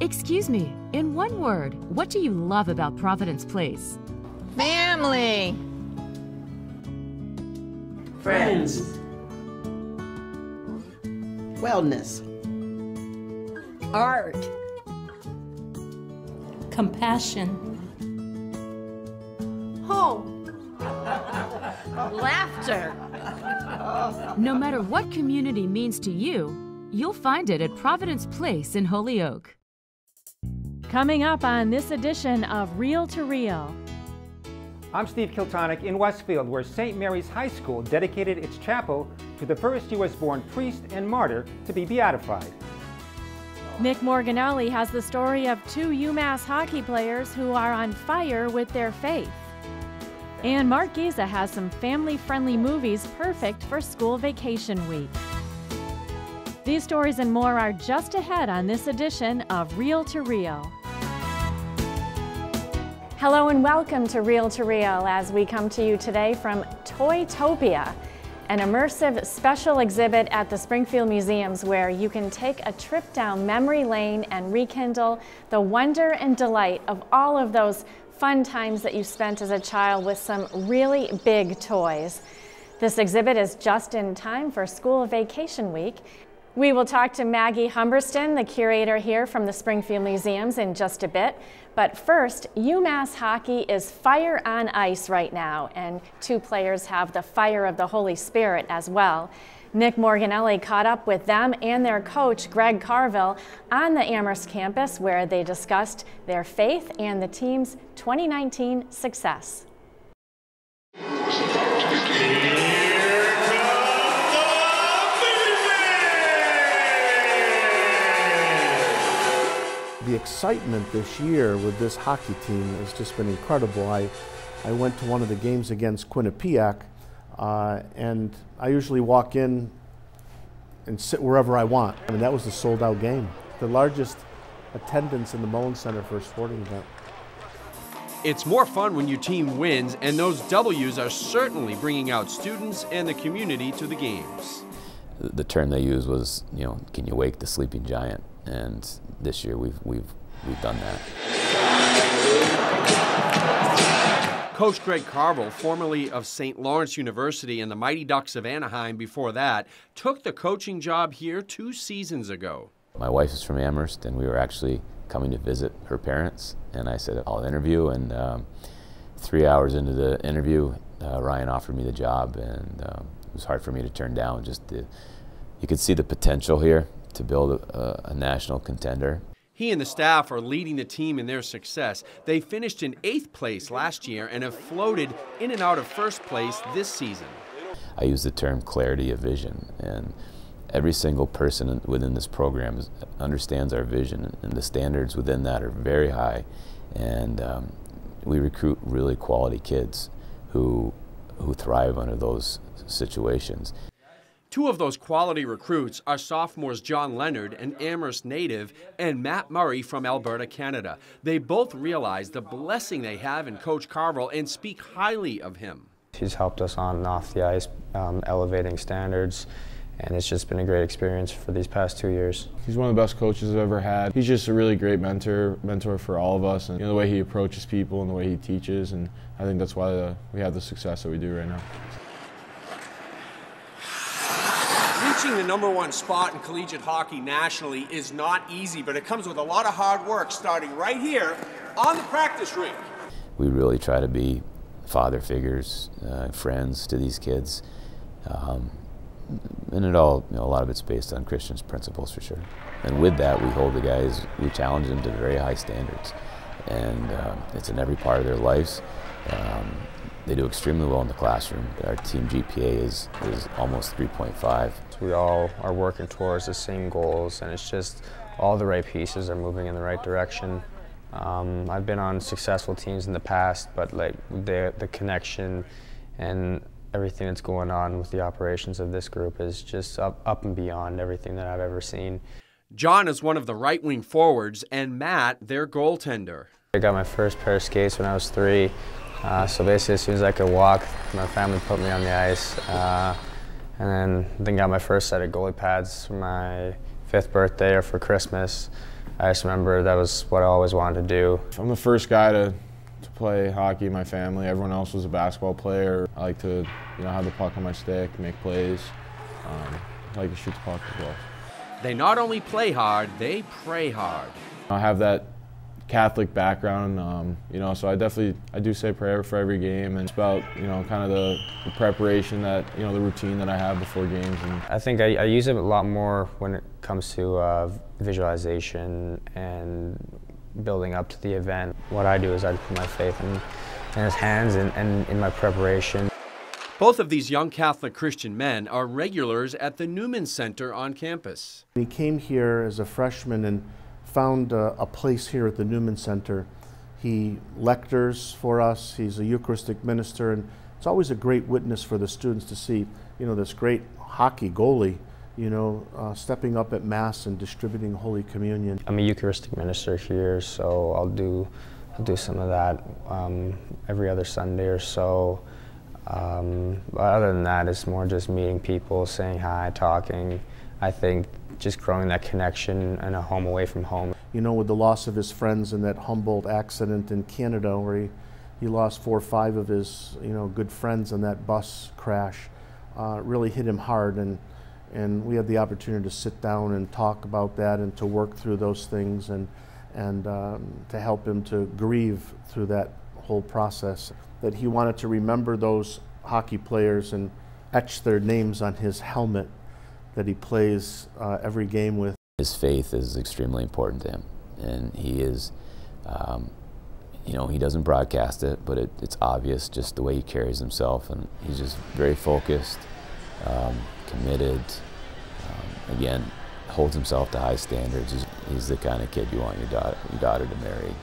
Excuse me, in one word, what do you love about Providence Place? Family. Friends. Wellness. Art. Compassion. Home. Laughter. No matter what community means to you, you'll find it at Providence Place in Holyoke. Coming up on this edition of Real to Reel. I'm Steve Kiltonic in Westfield, where St. Mary's High School dedicated its chapel to the first U.S. born priest and martyr to be beatified. Nick Morganelli has the story of two UMass hockey players who are on fire with their faith. And Mark Giza has some family friendly movies perfect for school vacation week. These stories and more are just ahead on this edition of Real to Reel. Hello and welcome to Real to Reel as we come to you today from Toytopia, an immersive special exhibit at the Springfield Museums where you can take a trip down memory lane and rekindle the wonder and delight of all of those fun times that you spent as a child with some really big toys. This exhibit is just in time for school vacation week we will talk to Maggie Humberston, the curator here from the Springfield Museums in just a bit. But first, UMass hockey is fire on ice right now, and two players have the fire of the Holy Spirit as well. Nick Morganelli caught up with them and their coach, Greg Carvel, on the Amherst campus where they discussed their faith and the team's 2019 success. The excitement this year with this hockey team has just been incredible. I, I went to one of the games against Quinnipiac, uh, and I usually walk in and sit wherever I want. I mean, that was a sold out game. The largest attendance in the Mullins Center for a sporting event. It's more fun when your team wins, and those W's are certainly bringing out students and the community to the games. The term they used was, you know, can you wake the sleeping giant? And this year we've, we've, we've done that. Coach Greg Carvel, formerly of St. Lawrence University and the Mighty Ducks of Anaheim before that, took the coaching job here two seasons ago. My wife is from Amherst, and we were actually coming to visit her parents. And I said, I'll interview. And um, three hours into the interview, uh, Ryan offered me the job, and um, it was hard for me to turn down. Just the, you could see the potential here to build a, a national contender. He and the staff are leading the team in their success. They finished in eighth place last year and have floated in and out of first place this season. I use the term clarity of vision, and every single person within this program is, understands our vision, and the standards within that are very high. And um, we recruit really quality kids who who thrive under those situations. Two of those quality recruits are sophomores John Leonard, an Amherst native, and Matt Murray from Alberta, Canada. They both realize the blessing they have in Coach Carvel and speak highly of him. He's helped us on and off the ice, um, elevating standards, and it's just been a great experience for these past two years. He's one of the best coaches I've ever had. He's just a really great mentor, mentor for all of us, and you know, the way he approaches people and the way he teaches, and I think that's why the, we have the success that we do right now. The number one spot in collegiate hockey nationally is not easy, but it comes with a lot of hard work starting right here on the practice rink. We really try to be father figures, uh, friends to these kids. Um, and it all, you know, a lot of it's based on Christian's principles for sure. And with that, we hold the guys, we challenge them to very high standards. And um, it's in every part of their lives. Um, they do extremely well in the classroom. Our team GPA is, is almost 3.5. We all are working towards the same goals, and it's just all the right pieces are moving in the right direction. Um, I've been on successful teams in the past, but like the the connection and everything that's going on with the operations of this group is just up, up and beyond everything that I've ever seen. John is one of the right wing forwards, and Matt, their goaltender. I got my first pair of skates when I was three. Uh, so basically, as soon as I could walk, my family put me on the ice. Uh, and then, then got my first set of goalie pads for my fifth birthday or for Christmas. I just remember that was what I always wanted to do. I'm the first guy to, to play hockey in my family. Everyone else was a basketball player. I like to, you know, have the puck on my stick, make plays. Um, I like to shoot the puck as well. They not only play hard, they pray hard. I have that Catholic background, um, you know, so I definitely I do say prayer for every game, and it's about you know kind of the, the, preparation that you know the routine that I have before games. And I think I, I use it a lot more when it comes to uh, visualization and building up to the event. What I do is I put my faith in, in His hands and, and in my preparation. Both of these young Catholic Christian men are regulars at the Newman Center on campus. He came here as a freshman and found a, place here at the Newman Center. He lectures for us. He's a Eucharistic minister, and it's always a great witness for the students to see, you know, this great hockey goalie, you know, uh, stepping up at Mass and distributing Holy Communion. I'm a Eucharistic minister here, so I'll do, I'll do some of that um, every other Sunday or so. Um, but other than that, it's more just meeting people, saying hi, talking. I think just growing that connection and a home away from home. You know, with the loss of his friends in that Humboldt accident in Canada where he, he lost four or five of his, you know, good friends in that bus crash, uh, really hit him hard. And, and we had the opportunity to sit down and talk about that and to work through those things and, and um, to help him to grieve through that whole process. That he wanted to remember those hockey players and etch their names on his helmet that he plays uh, every game with. His faith is extremely important to him, and he is, um, you know, he doesn't broadcast it, but it, it's obvious just the way he carries himself, and he's just very focused, um, committed. Um, again, holds himself to high standards. He's, he's, the kind of kid you want your daughter, your daughter to marry.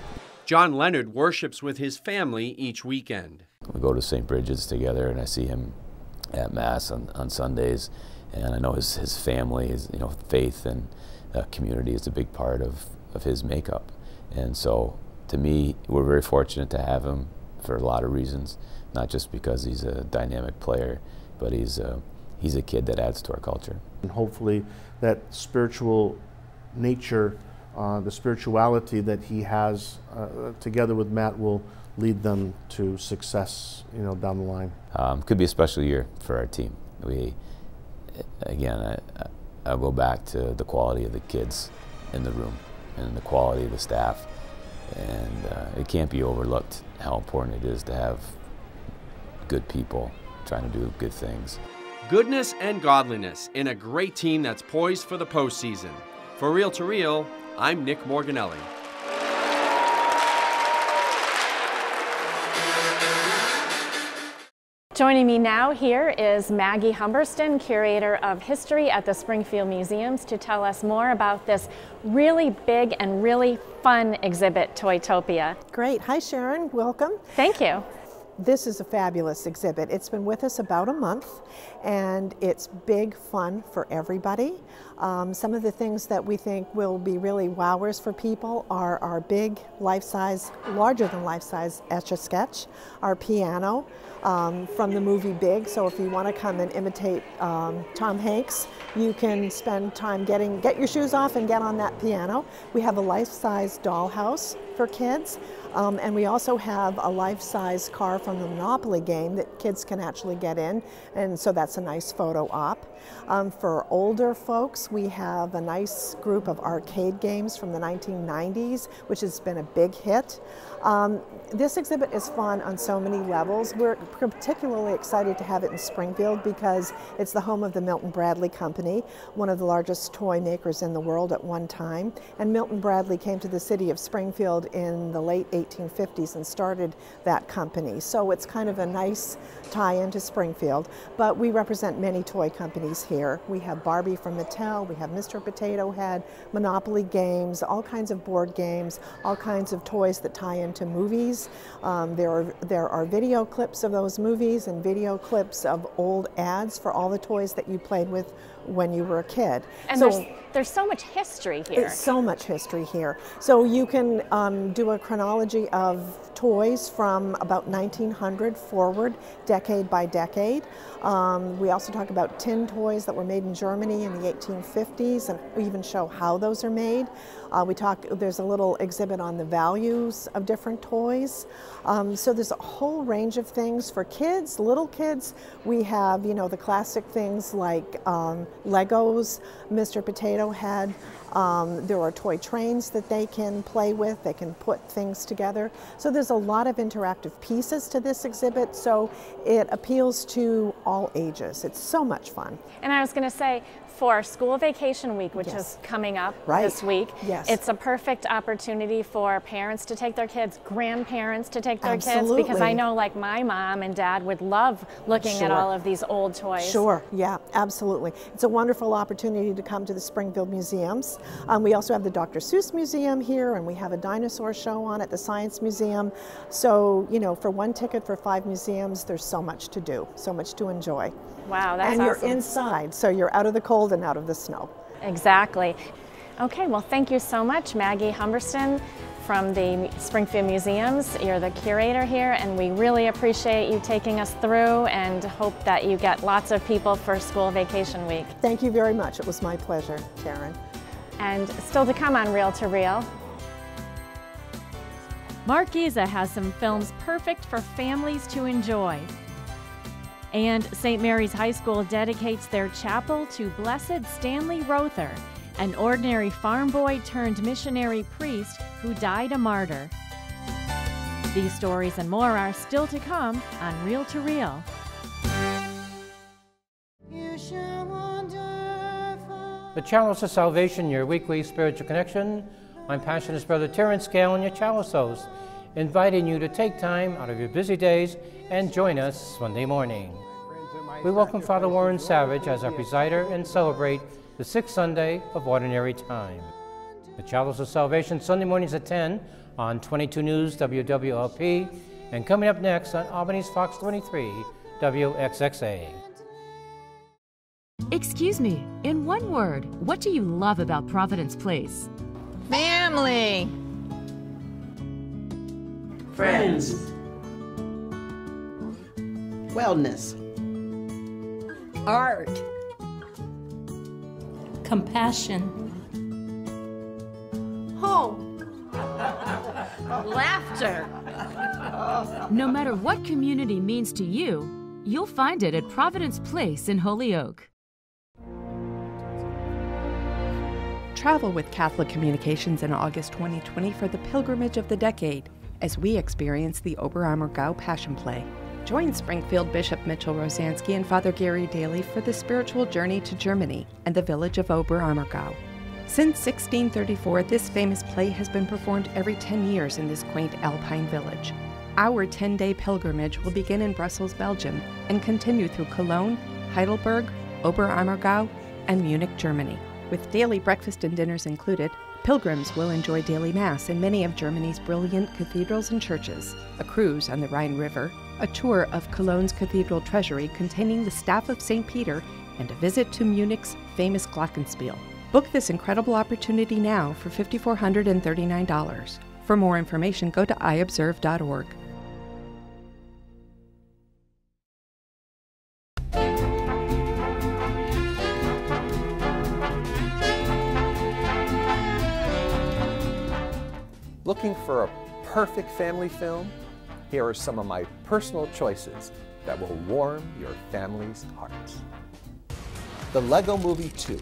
John Leonard worships with his family each weekend. We go to St. Bridget's together, and I see him at Mass on, on Sundays and I know his, his family, his you know faith and uh, community is a big part of, of his makeup. And so to me, we're very fortunate to have him for a lot of reasons, not just because he's a dynamic player, but he's a, he's a kid that adds to our culture. And hopefully that spiritual nature, uh, the spirituality that he has uh, together with Matt will lead them to success, you know, down the line. Um, could be a special year for our team. We again, I, I go back to the quality of the kids in the room and the quality of the staff. And uh, it can't be overlooked how important it is to have good people trying to do good things. Goodness and godliness in a great team that's poised for the postseason. For Real to Reel, I'm Nick Morganelli. Joining me now here is Maggie Humberston, Curator of History at the Springfield Museums, to tell us more about this really big and really fun exhibit, Toytopia. Great. Hi, Sharon. Welcome. Thank you. This is a fabulous exhibit. It's been with us about a month and it's big fun for everybody. Um, some of the things that we think will be really wowers for people are our big life-size, larger than life-size Etch-a-Sketch, our piano um, from the movie Big. So if you want to come and imitate um, Tom Hanks, you can spend time getting, get your shoes off and get on that piano. We have a life-size dollhouse for kids. Um, and we also have a life-size car from the Monopoly game that kids can actually get in, and so that's a nice photo op. Um, for older folks, we have a nice group of arcade games from the 1990s, which has been a big hit. Um, this exhibit is fun on so many levels. We're particularly excited to have it in Springfield because it's the home of the Milton Bradley Company, one of the largest toy makers in the world at one time. And Milton Bradley came to the city of Springfield in the late 1850s and started that company. So it's kind of a nice tie into Springfield. But we represent many toy companies here. We have Barbie from Mattel, we have Mr. Potato Head, Monopoly games, all kinds of board games, all kinds of toys that tie into movies. Um, there, are, there are video clips of those movies and video clips of old ads for all the toys that you played with when you were a kid. And so, there's, there's so much history here. There's so much history here. So you can um, do a chronology of toys from about 1900 forward, decade by decade. Um, we also talk about tin toys that were made in Germany in the 1850s and we even show how those are made. Uh, we talk, there's a little exhibit on the values of different toys. Um, so there's a whole range of things for kids, little kids. We have, you know, the classic things like um, Legos, Mr. Potato Head. Um, there are toy trains that they can play with. They can put things together. So there's a lot of interactive pieces to this exhibit. So it appeals to all ages. It's so much fun. And I was going to say, for school vacation week, which Yes. is coming up Right. this week. Yes. It's a perfect opportunity for parents to take their kids, grandparents to take their kids, because I know like my mom and dad would love looking at all of these old toys. Sure, yeah, absolutely. It's a wonderful opportunity to come to the Springfield Museums. Um, we also have the Dr. Seuss Museum here, and we have a dinosaur show on at the Science Museum. So, you know, for one ticket for five museums, there's so much to do, so much to enjoy. Wow, that's and awesome. you're inside, so you're out of the cold and out of the snow. Exactly. Okay, well, thank you so much, Maggie Humberston from the Springfield Museums. You're the curator here, and we really appreciate you taking us through and hope that you get lots of people for school vacation week. Thank you very much. It was my pleasure, Karen. And still to come on Real to Reel. Mark Giza has some films perfect for families to enjoy. And St. Mary's High School dedicates their chapel to Blessed Stanley Rother, an ordinary farm boy turned missionary priest who died a martyr. These stories and more are still to come on Real to Reel. The Chalice of Salvation, your weekly spiritual connection. I'm Passionist Brother Terrence Gale and your Chalice host, inviting you to take time out of your busy days and join us Sunday morning. We welcome Father Warren Savage as our presider and celebrate the sixth Sunday of Ordinary Time. The Chalice of Salvation, Sunday mornings at 10 on 22 News WWLP, and coming up next on Albany's Fox 23 WXXA. Excuse me, in one word, what do you love about Providence Place? Family. Friends. Wellness. Art. compassion, Home. Laughter. No matter what community means to you, you'll find it at Providence Place in Holyoke. Travel with Catholic Communications in August 2020 for the pilgrimage of the decade as we experience the Oberammergau Passion Play. Join Springfield Bishop Mitchell Rozanski and Father Gary Daly for the spiritual journey to Germany and the village of Oberammergau. Since 1634, this famous play has been performed every 10 years in this quaint alpine village. Our 10 day pilgrimage will begin in Brussels, Belgium, and continue through Cologne, Heidelberg, Oberammergau, and Munich, Germany. With daily breakfast and dinners included, pilgrims will enjoy daily Mass in many of Germany's brilliant cathedrals and churches, a cruise on the Rhine River, a tour of Cologne's cathedral treasury containing the staff of St. Peter, and a visit to Munich's famous Glockenspiel. Book this incredible opportunity now for $5,439. For more information, go to iobserve.org. Looking for a perfect family film? Here are some of my personal choices that will warm your family's hearts. The Lego Movie 2.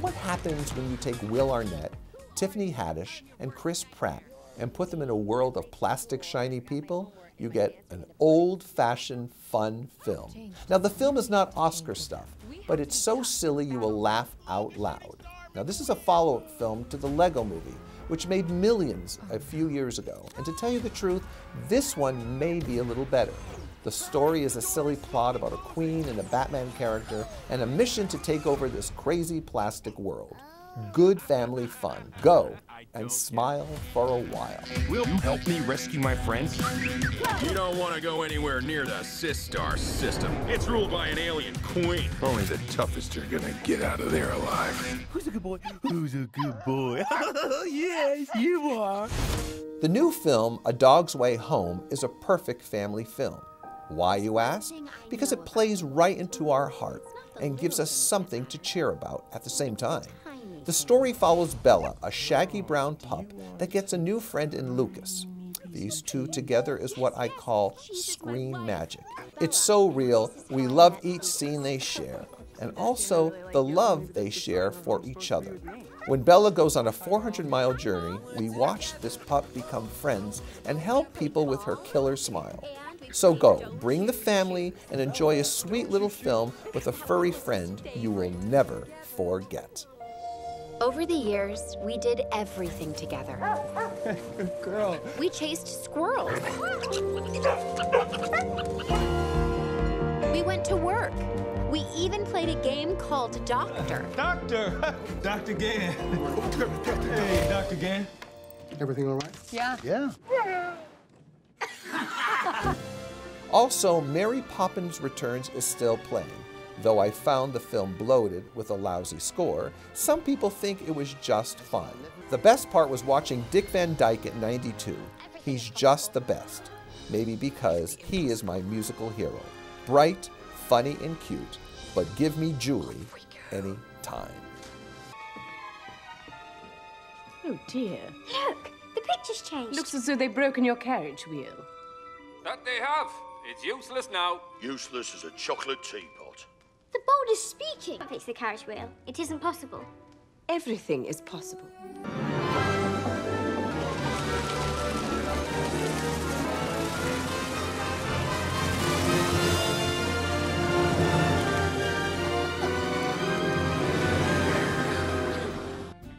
What happens when you take Will Arnett, Tiffany Haddish, and Chris Pratt and put them in a world of plastic shiny people? You get an old-fashioned fun film. Now the film is not Oscar stuff, but it's so silly you will laugh out loud. Now this is a follow-up film to the Lego Movie, which made millions a few years ago. And to tell you the truth, this one may be a little better. The story is a silly plot about a queen and a Batman character and a mission to take over this crazy plastic world. Good family fun. Go and smile for a while. Will you help me rescue my friends? You don't want to go anywhere near the Systar system. It's ruled by an alien queen. Only the toughest are gonna get out of there alive. Who's a good boy? Who's a good boy? yes, you are. The new film, A Dog's Way Home, is a perfect family film. Why, you ask? Because it plays right into our heart and gives us something to cheer about at the same time. The story follows Bella, a shaggy brown pup that gets a new friend in Lucas. These two together is what I call screen magic. It's so real, we love each scene they share, and also the love they share for each other. When Bella goes on a 400 mile journey, we watch this pup become friends and help people with her killer smile. So go, bring the family, and enjoy a sweet little film with a furry friend you will never forget. Over the years, we did everything together. Good girl. We chased squirrels. We went to work. We even played a game called Doctor. Doctor! Dr. Gann. hey, Dr. Gann. Everything all right? Yeah. Yeah. Also, Mary Poppins Returns is still playing. Though I found the film bloated with a lousy score, some people think it was just fun. The best part was watching Dick Van Dyke at 92. He's just the best. Maybe because he is my musical hero. Bright, funny, and cute, but give me Julie any time. Oh dear. Look, the picture's changed. Looks as though they've broken your carriage wheel. That they have. It's useless now. Useless as a chocolate teapot. The board is speaking. Fix the carriage wheel. It isn't possible. Everything is possible.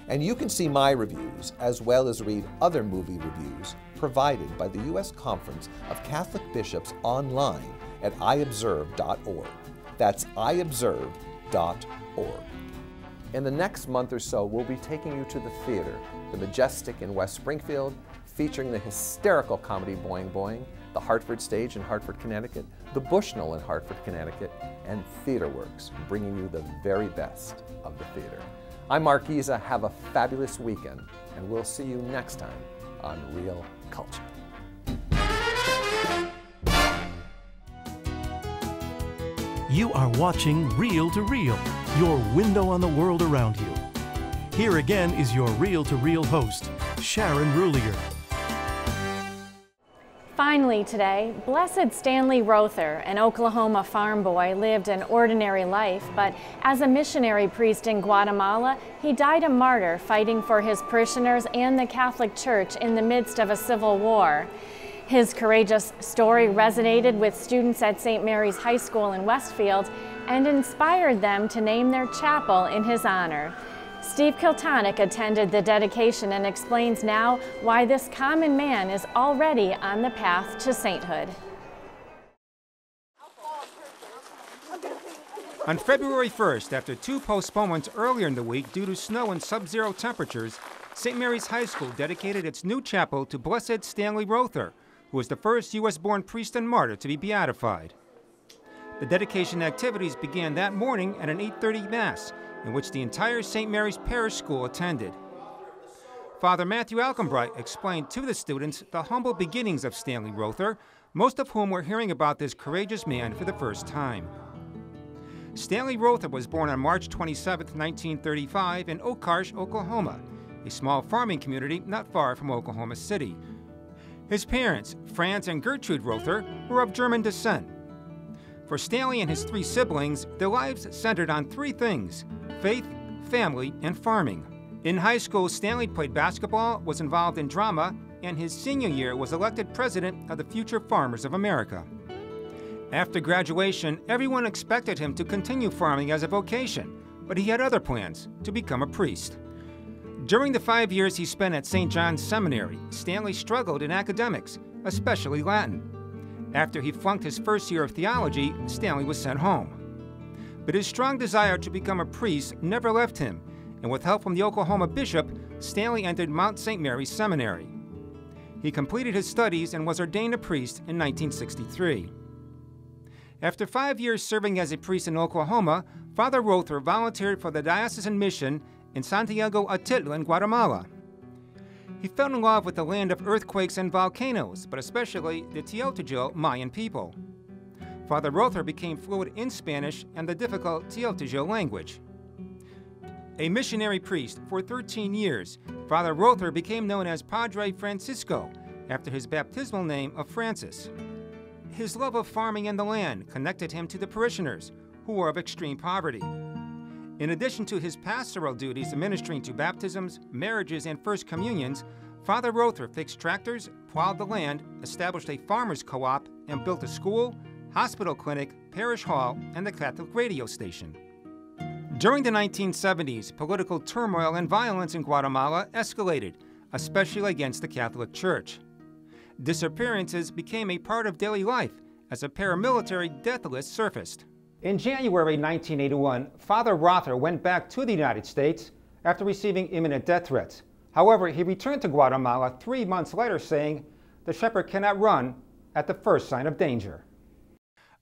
And you can see my reviews, as well as read other movie reviews, provided by the U.S. Conference of Catholic Bishops online at iobserve.org. That's iobserve.org. In the next month or so, we'll be taking you to the theater, the Majestic in West Springfield, featuring the hysterical comedy Boing Boing, the Hartford Stage in Hartford, Connecticut, the Bushnell in Hartford, Connecticut, and TheaterWorks, bringing you the very best of the theater. I'm Mark Giza. Have a fabulous weekend, and we'll see you next time on Real Culture. You are watching Real to Reel, your window on the world around you. Here again is your Real to Reel host, Sharon Roulier. Finally today, Blessed Stanley Rother, an Oklahoma farm boy, lived an ordinary life, but as a missionary priest in Guatemala, he died a martyr fighting for his parishioners and the Catholic Church in the midst of a civil war. His courageous story resonated with students at St. Mary's High School in Westfield and inspired them to name their chapel in his honor. Steve Kiltonick attended the dedication and explains now why this common man is already on the path to sainthood. On February 1st, after two postponements earlier in the week due to snow and sub zero temperatures, St. Mary's High School dedicated its new chapel to Blessed Stanley Rother, who was the first U.S. born priest and martyr to be beatified. The dedication activities began that morning at an 8:30 Mass, in which the entire St. Mary's Parish School attended. Father Matthew Alcombright explained to the students the humble beginnings of Stanley Rother, most of whom were hearing about this courageous man for the first time. Stanley Rother was born on March 27, 1935, in Okarche, Oklahoma, a small farming community not far from Oklahoma City. His parents, Franz and Gertrude Rother, were of German descent. For Stanley and his three siblings, their lives centered on three things faith, family, and farming. In high school, Stanley played basketball, was involved in drama, and his senior year was elected president of the Future Farmers of America. After graduation, everyone expected him to continue farming as a vocation, but he had other plans to become a priest. During the five years he spent at St. John's Seminary, Stanley struggled in academics, especially Latin. After he flunked his first year of theology, Stanley was sent home. But his strong desire to become a priest never left him, and with help from the Oklahoma bishop, Stanley entered Mount St. Mary's Seminary. He completed his studies and was ordained a priest in 1963. After five years serving as a priest in Oklahoma, Father Rother volunteered for the diocesan mission in Santiago Atitlan, Guatemala. He fell in love with the land of earthquakes and volcanoes, but especially the Tz'utujil Mayan people. Father Rother became fluent in Spanish and the difficult Tz'utujil language. A missionary priest for 13 years, Father Rother became known as Padre Francisco after his baptismal name of Francis. His love of farming and the land connected him to the parishioners, who were of extreme poverty. In addition to his pastoral duties administering to baptisms, marriages, and first communions, Father Rother fixed tractors, plowed the land, established a farmers co op, and built a school, hospital clinic, parish hall, and the Catholic radio station. During the 1970s, political turmoil and violence in Guatemala escalated, especially against the Catholic Church. Disappearances became a part of daily life as a paramilitary death list surfaced. In January 1981, Father Rother went back to the United States after receiving imminent death threats. However, he returned to Guatemala three months later saying, The shepherd cannot run at the first sign of danger.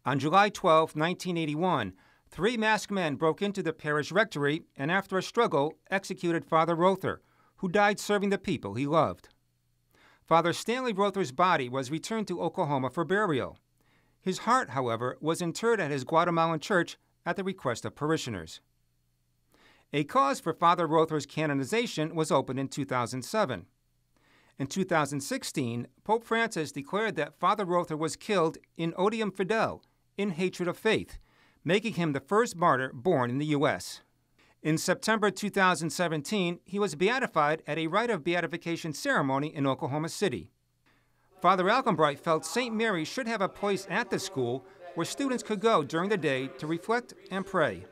On July 12, 1981, three masked men broke into the parish rectory and, after a struggle, executed Father Rother, who died serving the people he loved. Father Stanley Rother's body was returned to Oklahoma for burial. His heart, however, was interred at his Guatemalan church at the request of parishioners. A cause for Father Rother's canonization was opened in 2007. In 2016, Pope Francis declared that Father Rother was killed in odium fidei, in hatred of faith, making him the first martyr born in the U.S. In September 2017, he was beatified at a rite of beatification ceremony in Oklahoma City. Father Alcombright felt St. Mary should have a place at the school where students could go during the day to reflect and pray.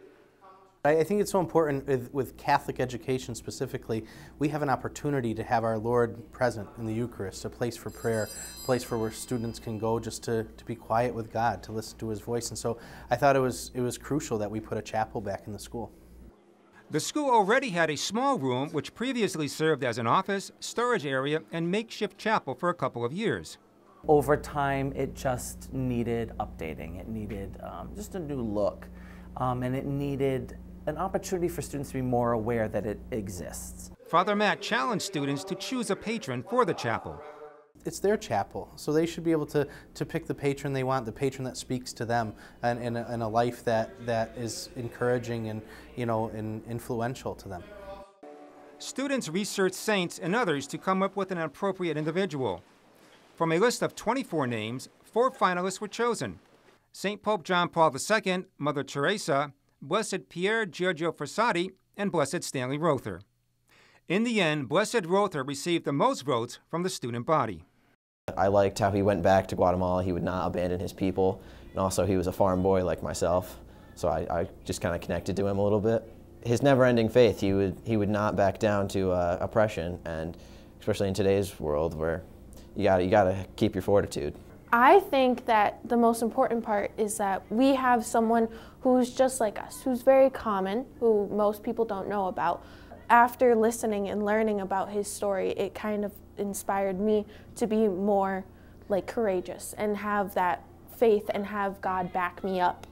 I think it's so important with, with, Catholic education specifically. We have an opportunity to have our Lord present in the Eucharist, a place for prayer, a place for where students can go just to, to be quiet with God, to listen to His voice. And so I thought it was, it was crucial that we put a chapel back in the school. The school already had a small room which previously served as an office, storage area, and makeshift chapel for a couple of years. Over time, it just needed updating. It needed um, just a new look. Um, and it needed an opportunity for students to be more aware that it exists. Father Matt challenged students to choose a patron for the chapel. It's their chapel, so they should be able to, to pick the patron they want, the patron that speaks to them, and, and, a, a life that, that is encouraging and, you know, and influential to them. Students researched saints and others to come up with an appropriate individual. From a list of 24 names, four finalists were chosen. St. Pope John Paul II, Mother Teresa, Blessed Pier Giorgio Frassati, and Blessed Stanley Rother. In the end, Blessed Rother received the most votes from the student body. I liked how he went back to Guatemala. He would not abandon his people. And also, he was a farm boy like myself. So I, I just kind of connected to him a little bit. His never ending faith, he would, he would not back down to uh, oppression. And especially in today's world where you got you got to keep your fortitude. I think that the most important part is that we have someone who's just like us, who's very common, who most people don't know about. After listening and learning about his story, it kind of inspired me to be more like courageous and have that faith and have God back me up.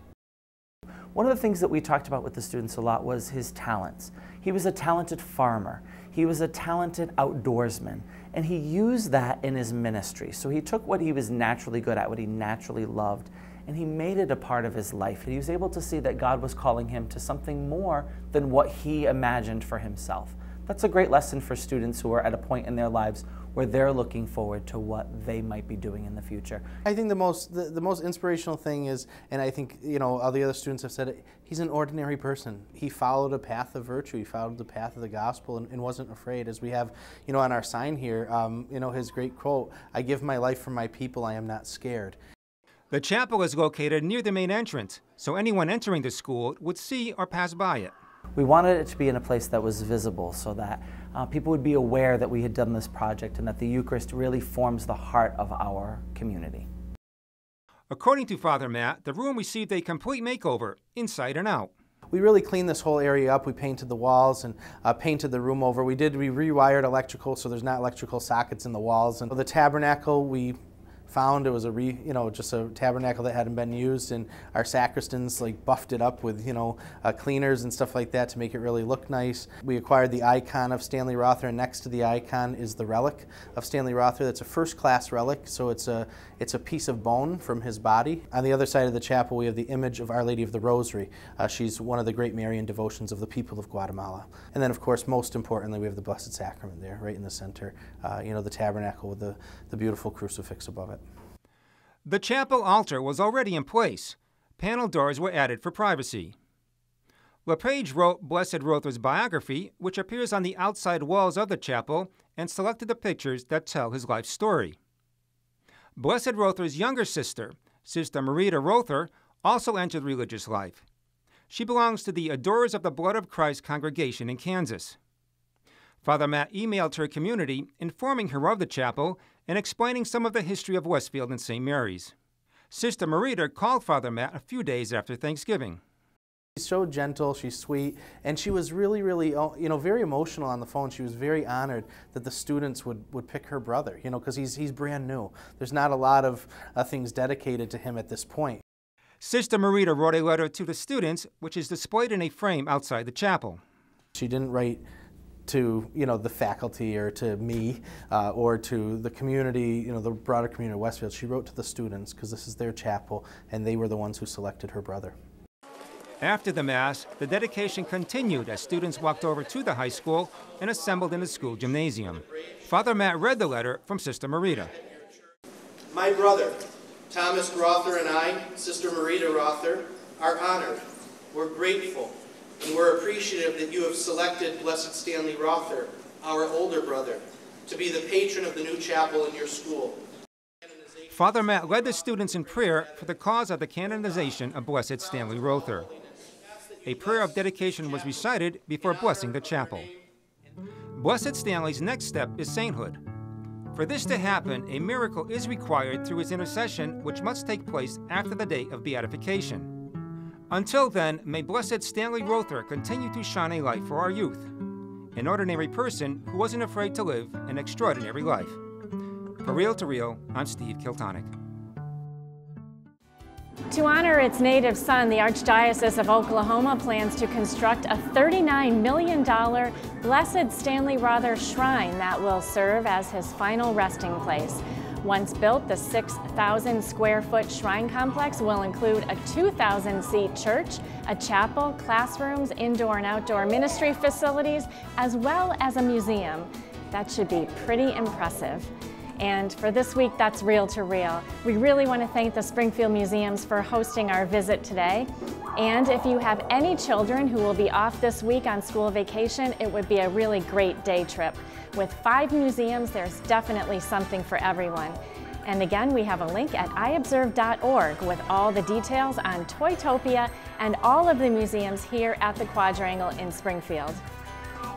One of the things that we talked about with the students a lot was his talents. He was a talented farmer. He was a talented outdoorsman. And he used that in his ministry. So he took what he was naturally good at, what he naturally loved, and he made it a part of his life. He was able to see that God was calling him to something more than what he imagined for himself. That's a great lesson for students who are at a point in their lives where they're looking forward to what they might be doing in the future. I think the most the, the most inspirational thing is, and I think you know all the other students have said it. He's an ordinary person. He followed a path of virtue. He followed the path of the gospel and, and wasn't afraid. As we have, you know, on our sign here, um, you know, his great quote: "I give my life for my people. I am not scared." The chapel is located near the main entrance, so anyone entering the school would see or pass by it. We wanted it to be in a place that was visible so that uh, people would be aware that we had done this project and that the Eucharist really forms the heart of our community. According to Father Matt, the room received a complete makeover, inside and out. we really cleaned this whole area up. We painted the walls and uh, painted the room over. We did, we rewired electrical so there's not electrical sockets in the walls. And the tabernacle, we found. It was a re, you know, just a tabernacle that hadn't been used, and our sacristans like buffed it up with, you know, uh, cleaners and stuff like that to make it really look nice. We acquired the icon of Stanley Rother, and next to the icon is the relic of Stanley Rother. That's a first-class relic, so it's a it's a piece of bone from his body. On the other side of the chapel, we have the image of Our Lady of the Rosary. Uh, she's one of the great Marian devotions of the people of Guatemala. And then, of course, most importantly, we have the Blessed Sacrament there, right in the center. Uh, you know, the tabernacle with the, the beautiful crucifix above it. The chapel altar was already in place. Panel doors were added for privacy. LePage wrote Blessed Rother's biography, which appears on the outside walls of the chapel, and selected the pictures that tell his life story. Blessed Rother's younger sister, Sister Marita Rother, also entered religious life. She belongs to the Adorers of the Blood of Christ congregation in Kansas. Father Matt emailed her community informing her of the chapel and explaining some of the history of Westfield and St. Mary's. Sister Marita called Father Matt a few days after Thanksgiving. She's so gentle, she's sweet, and she was really, really, uh, you know, very emotional on the phone. She was very honored that the students would, would pick her brother, you know, because he's, he's brand new. There's not a lot of uh, things dedicated to him at this point. Sister Marita wrote a letter to the students, which is displayed in a frame outside the chapel. She didn't write to you know the faculty or to me uh, or to the community, you know the broader community of Westfield. She wrote to the students because this is their chapel, and they were the ones who selected her brother. After the Mass, the dedication continued as students walked over to the high school and assembled in the school gymnasium. Father Matt read the letter from Sister Marita. My brother, Thomas Rother, and I, Sister Marita Rother, are honored. We're grateful and we're appreciative that you have selected Blessed Stanley Rother, our older brother, to be the patron of the new chapel in your school. Father Matt led the students in prayer for the cause of the canonization of Blessed Stanley Rother. A prayer of dedication was recited before blessing the chapel. Blessed Stanley's next step is sainthood. For this to happen, a miracle is required through his intercession, which must take place after the day of beatification. Until then, may Blessed Stanley Rother continue to shine a light for our youth, an ordinary person who wasn't afraid to live an extraordinary life. For Real to Reel, I'm Steve Kiltonick. To honor its native son, the Archdiocese of Oklahoma plans to construct a $39 million Blessed Stanley Rother Shrine that will serve as his final resting place. Once built, the 6,000 square foot shrine complex will include a 2,000 seat church, a chapel, classrooms, indoor and outdoor ministry facilities, as well as a museum. That should be pretty impressive. And for this week, that's Real to Reel. We really want to thank the Springfield Museums for hosting our visit today. And if you have any children who will be off this week on school vacation, it would be a really great day trip. With five museums, there's definitely something for everyone. And again, we have a link at iobserve.org with all the details on Toytopia and all of the museums here at the Quadrangle in Springfield.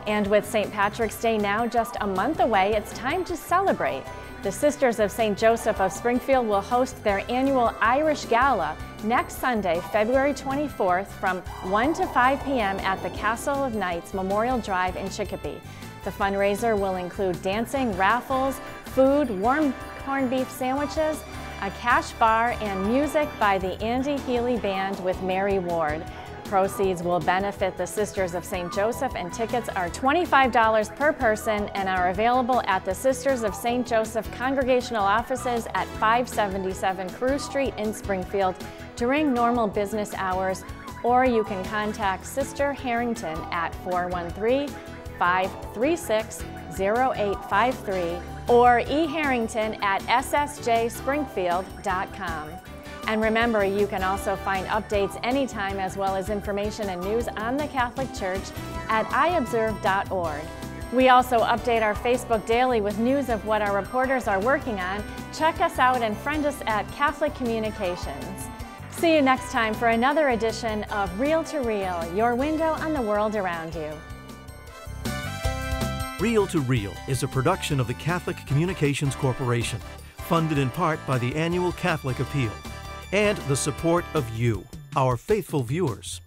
And with St. Patrick's Day now just a month away, it's time to celebrate. The Sisters of St. Joseph of Springfield will host their annual Irish Gala next Sunday, February 24th from 1 to 5 p.m. at the Castle of Knights Memorial Drive in Chicopee. The fundraiser will include dancing, raffles, food, warm corned beef sandwiches, a cash bar, and music by the Andy Healy Band with Mary Ward. Proceeds will benefit the Sisters of St. Joseph and tickets are $25 per person and are available at the Sisters of St. Joseph congregational offices at 577 Carew Street in Springfield during normal business hours or you can contact Sister Harrington at 413 536 0853 or eharrington at ssjspringfield.com. And remember, you can also find updates anytime as well as information and news on the Catholic Church at iobserve.org. We also update our Facebook daily with news of what our reporters are working on. Check us out and friend us at Catholic Communications. See you next time for another edition of Real to Reel, your window on the world around you. Real to Reel is a production of the Catholic Communications Corporation, funded in part by the annual Catholic Appeal and the support of you, our faithful viewers.